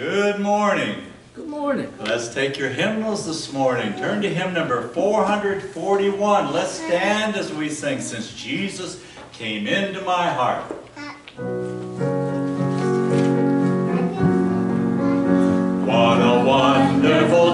Good morning. Good morning. Let's take your hymnals this morning. Turn to hymn number 441. Let's stand as we sing, Since Jesus Came Into My Heart. What a wonderful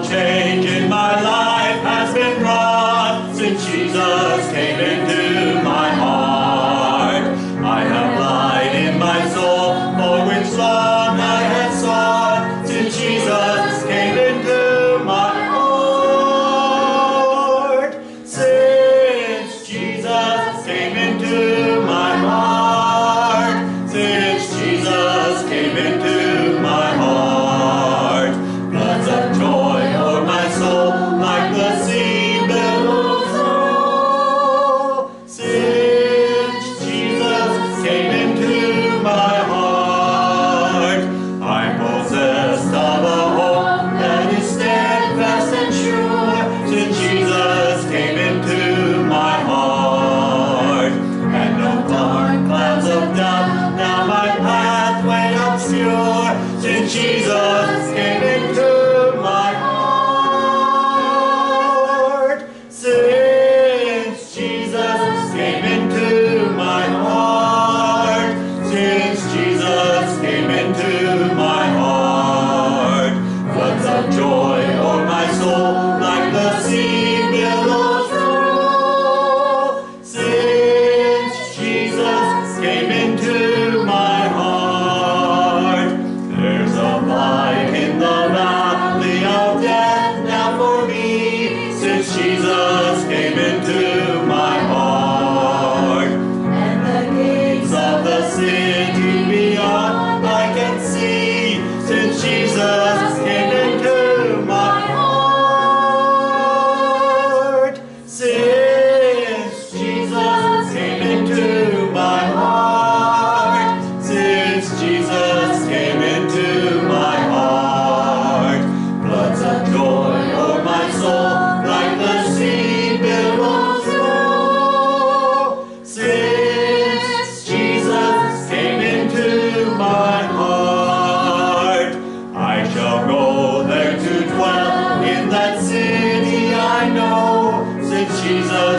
Jesus.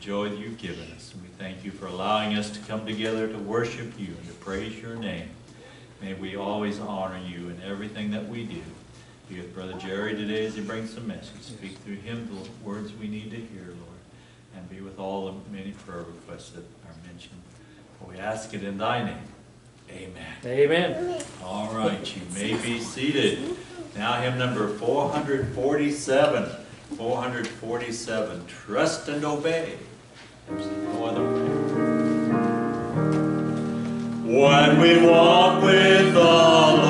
joy that you've given us. And we thank you for allowing us to come together to worship you and to praise your name. May we always honor you in everything that we do. Be with Brother Jerry today as he brings some message. Speak through him the words we need to hear, Lord. And be with all the many prayer requests that are mentioned. For we ask it in thy name. Amen. Amen. All right, you may be seated. Now hymn number 447. 447, trust and obey. There's no other way. When we walk with the Lord,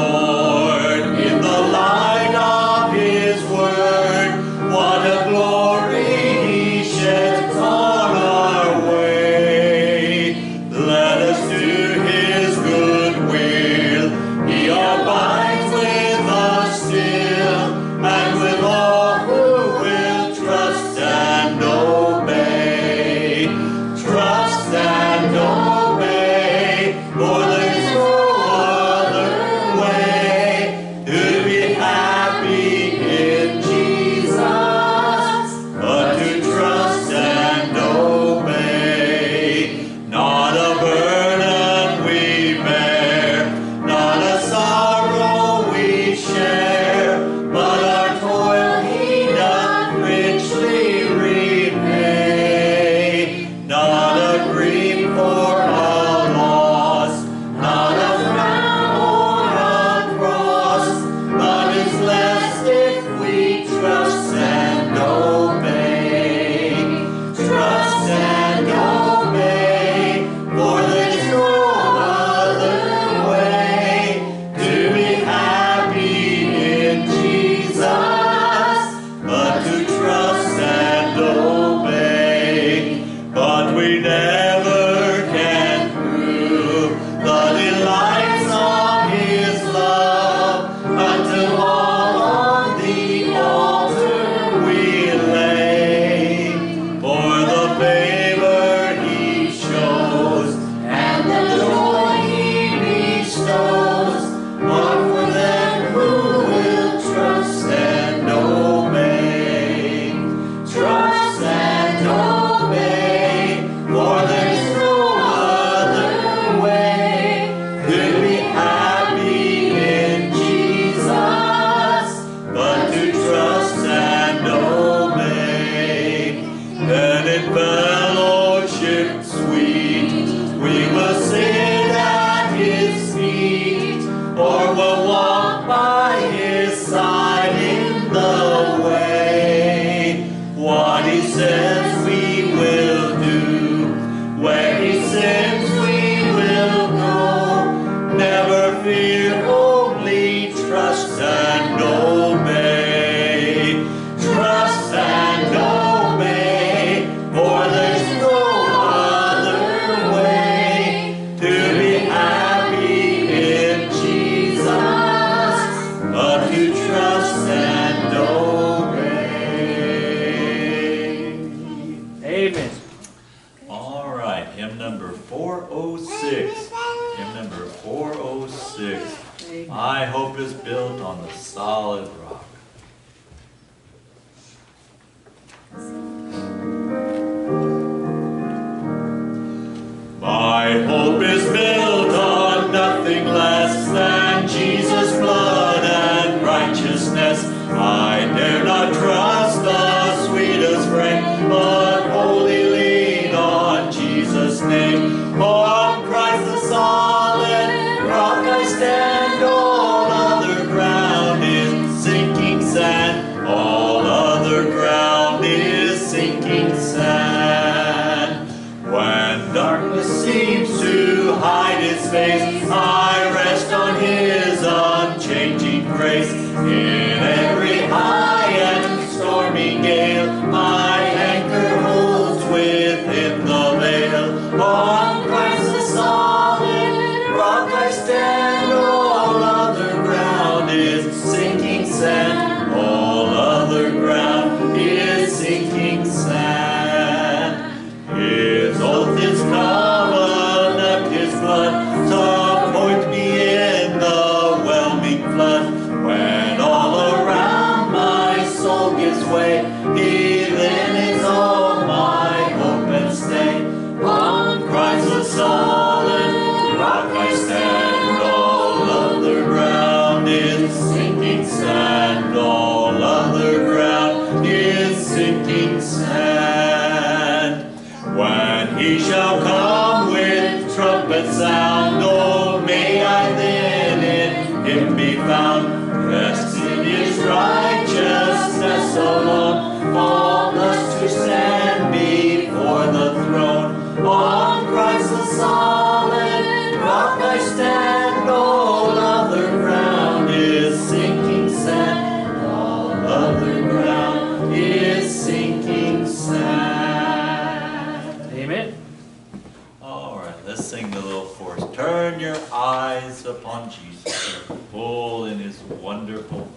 hymn number 406. Hymn number 406. My hope is built on the solid rock. My hope is built on nothing less. my on Jesus, full in his wonderful